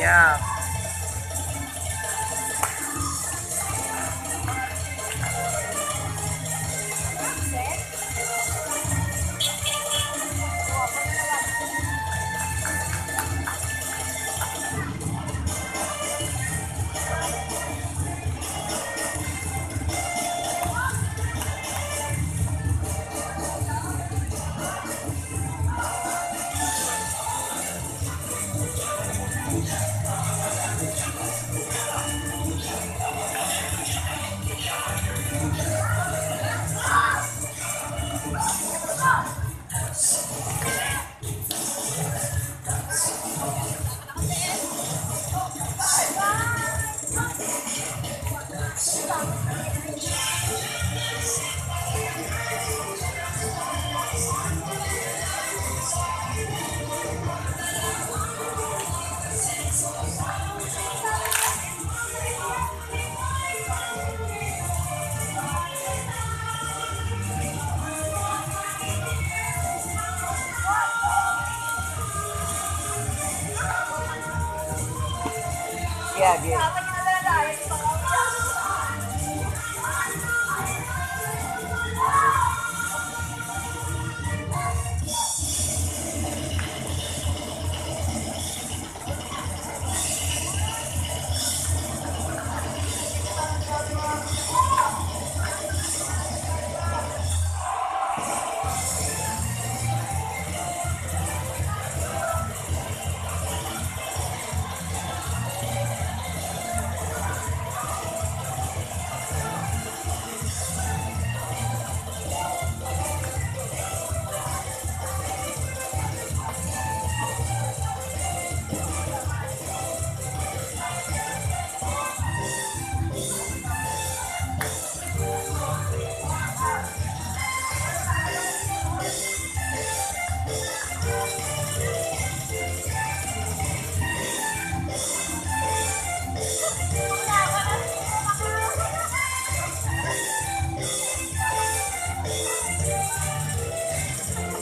Yeah. Yeah, yeah.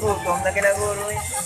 YouTube, donde que.